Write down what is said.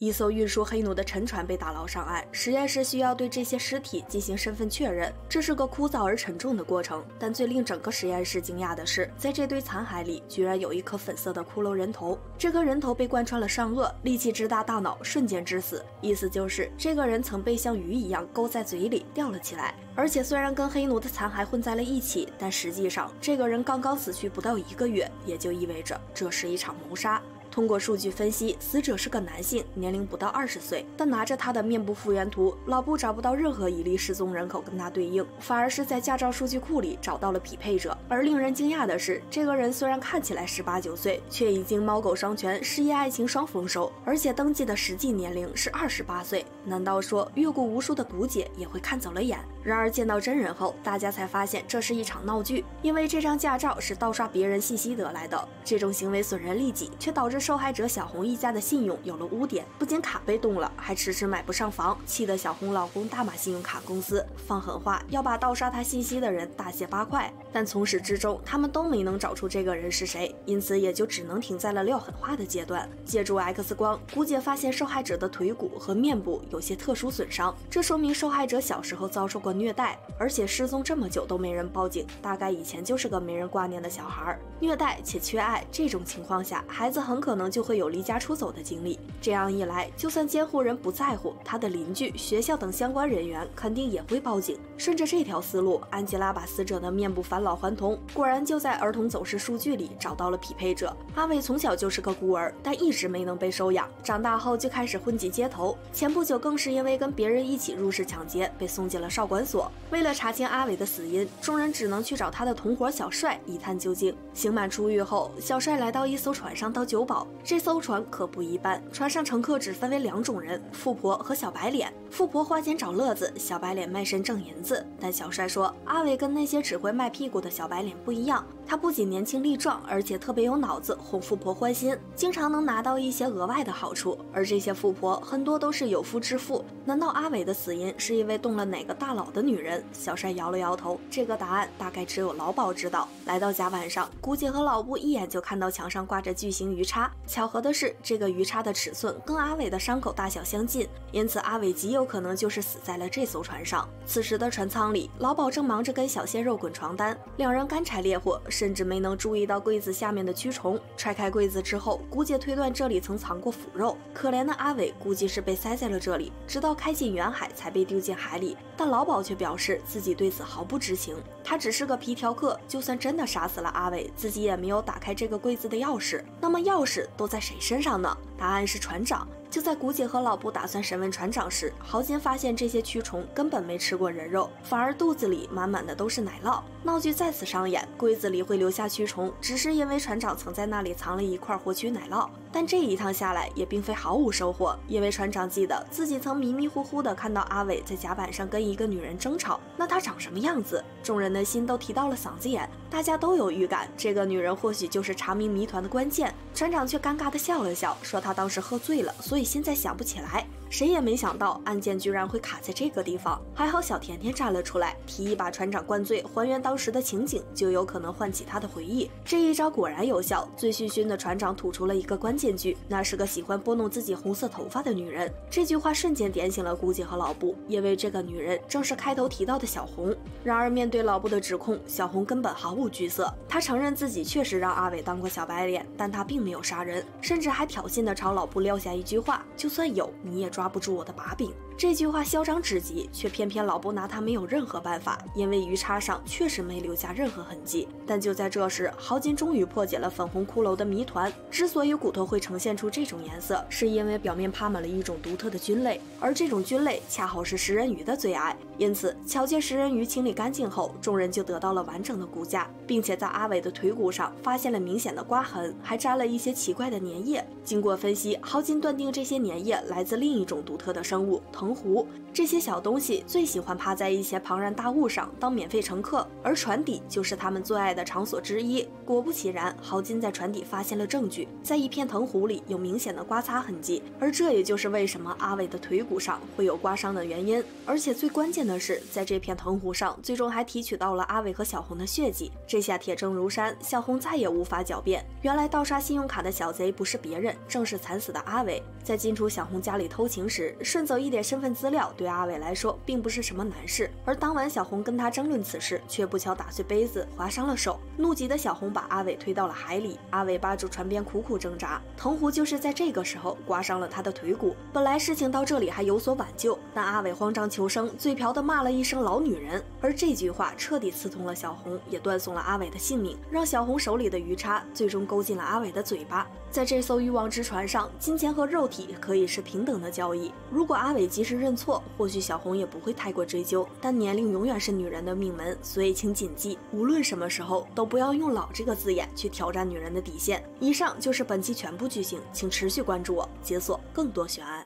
一艘运输黑奴的沉船被打捞上岸，实验室需要对这些尸体进行身份确认，这是个枯燥而沉重的过程。但最令整个实验室惊讶的是，在这堆残骸里，居然有一颗粉色的骷髅人头。这颗人头被贯穿了上颚，力气之大，大脑瞬间致死。意思就是这个人曾被像鱼一样勾在嘴里吊了起来。而且虽然跟黑奴的残骸混在了一起，但实际上这个人刚刚死去不到一个月，也就意味着这是一场谋杀。通过数据分析，死者是个男性，年龄不到二十岁。但拿着他的面部复原图，老布找不到任何一例失踪人口跟他对应，反而是在驾照数据库里找到了匹配者。而令人惊讶的是，这个人虽然看起来十八九岁，却已经猫狗双全，事业爱情双丰收，而且登记的实际年龄是二十八岁。难道说越过无数的古姐也会看走了眼？然而见到真人后，大家才发现这是一场闹剧，因为这张驾照是盗刷别人信息得来的，这种行为损人利己，却导致。受害者小红一家的信用有了污点，不仅卡被冻了，还迟迟买不上房，气得小红老公大马信用卡公司放狠话，要把盗刷她信息的人大卸八块。但从始至终，他们都没能找出这个人是谁，因此也就只能停在了撂狠话的阶段。借助 X 光，姑姐发现受害者的腿骨和面部有些特殊损伤，这说明受害者小时候遭受过虐待，而且失踪这么久都没人报警，大概以前就是个没人挂念的小孩。虐待且缺爱，这种情况下，孩子很可。能就会有离家出走的经历。这样一来，就算监护人不在乎，他的邻居、学校等相关人员肯定也会报警。顺着这条思路，安吉拉把死者的面部返老还童，果然就在儿童走失数据里找到了匹配者。阿伟从小就是个孤儿，但一直没能被收养。长大后就开始混迹街头，前不久更是因为跟别人一起入室抢劫，被送进了少管所。为了查清阿伟的死因，众人只能去找他的同伙小帅一探究竟。刑满出狱后，小帅来到一艘船上当酒保。这艘船可不一般，船上乘客只分为两种人：富婆和小白脸。富婆花钱找乐子，小白脸卖身挣银子。但小帅说，阿伟跟那些只会卖屁股的小白脸不一样，他不仅年轻力壮，而且特别有脑子，哄富婆欢心，经常能拿到一些额外的好处。而这些富婆很多都是有夫之妇。难道阿伟的死因是因为动了哪个大佬的女人？小帅摇了摇头，这个答案大概只有老鸨知道。来到甲板上，姑姐和老布一眼就看到墙上挂着巨型鱼叉。巧合的是，这个鱼叉的尺寸跟阿伟的伤口大小相近，因此阿伟极有可能就是死在了这艘船上。此时的船舱里，老鸨正忙着跟小鲜肉滚床单，两人干柴烈火，甚至没能注意到柜子下面的蛆虫。踹开柜子之后，姑姐推断这里曾藏过腐肉。可怜的阿伟估计是被塞在了这里，直到开进远海才被丢进海里。但老鸨却表示自己对此毫不知情，他只是个皮条客。就算真的杀死了阿伟，自己也没有打开这个柜子的钥匙。那么钥匙？都在谁身上呢？答案是船长。就在古姐和老布打算审问船长时，豪金发现这些蛆虫根本没吃过人肉，反而肚子里满满的都是奶酪。闹剧再次上演，柜子里会留下蛆虫，只是因为船长曾在那里藏了一块活蛆奶酪。但这一趟下来也并非毫无收获，因为船长记得自己曾迷迷糊糊的看到阿伟在甲板上跟一个女人争吵，那他长什么样子？众人的心都提到了嗓子眼，大家都有预感，这个女人或许就是查明谜团的关键。船长却尴尬地笑了笑，说他当时喝醉了，所以现在想不起来。谁也没想到案件居然会卡在这个地方，还好小甜甜站了出来，提议把船长灌醉，还原当时的情景，就有可能唤起他的回忆。这一招果然有效，醉醺醺的船长吐出了一个关键句：“那是个喜欢拨弄自己红色头发的女人。”这句话瞬间点醒了姑姐和老布，因为这个女人正是开头提到的小红。然而面对老布的指控，小红根本毫无惧色，她承认自己确实让阿伟当过小白脸，但她并没有杀人，甚至还挑衅的朝老布撂下一句话：“就算有，你也抓。”抓不住我的把柄。这句话嚣张至极，却偏偏老布拿他没有任何办法，因为鱼叉上确实没留下任何痕迹。但就在这时，豪金终于破解了粉红骷髅的谜团。之所以骨头会呈现出这种颜色，是因为表面趴满了一种独特的菌类，而这种菌类恰好是食人鱼的最爱。因此，巧借食人鱼清理干净后，众人就得到了完整的骨架，并且在阿伟的腿骨上发现了明显的刮痕，还沾了一些奇怪的粘液。经过分析，豪金断定这些粘液来自另一种独特的生物。藤壶。这些小东西最喜欢趴在一些庞然大物上当免费乘客，而船底就是他们最爱的场所之一。果不其然，豪金在船底发现了证据，在一片藤壶里有明显的刮擦痕迹，而这也就是为什么阿伟的腿骨上会有刮伤的原因。而且最关键的是，在这片藤壶上，最终还提取到了阿伟和小红的血迹。这下铁证如山，小红再也无法狡辩。原来盗刷信用卡的小贼不是别人，正是惨死的阿伟。在进出小红家里偷情时，顺走一点身份资料。对阿伟来说，并不是什么难事。而当晚，小红跟他争论此事，却不巧打碎杯子，划伤了手。怒极的小红把阿伟推到了海里，阿伟扒住船边苦苦挣扎。藤壶就是在这个时候刮伤了他的腿骨。本来事情到这里还有所挽救，但阿伟慌张求生，嘴瓢的骂了一声“老女人”，而这句话彻底刺痛了小红，也断送了阿伟的性命，让小红手里的鱼叉最终勾进了阿伟的嘴巴。在这艘欲望之船上，金钱和肉体可以是平等的交易。如果阿伟及时认错，或许小红也不会太过追究，但年龄永远是女人的命门，所以请谨记，无论什么时候都不要用“老”这个字眼去挑战女人的底线。以上就是本期全部剧情，请持续关注我，解锁更多悬案。